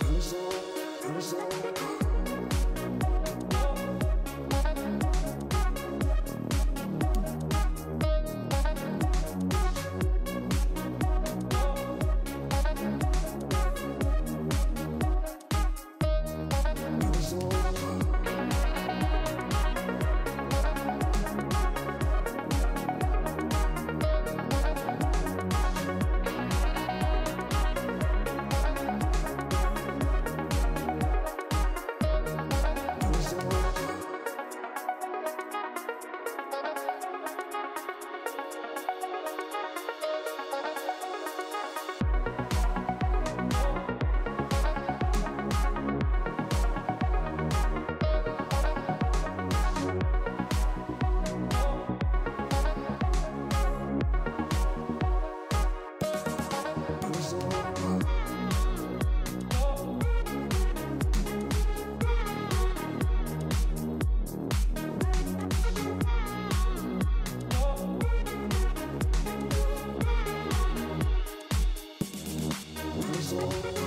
Cruising, cruising. Oh.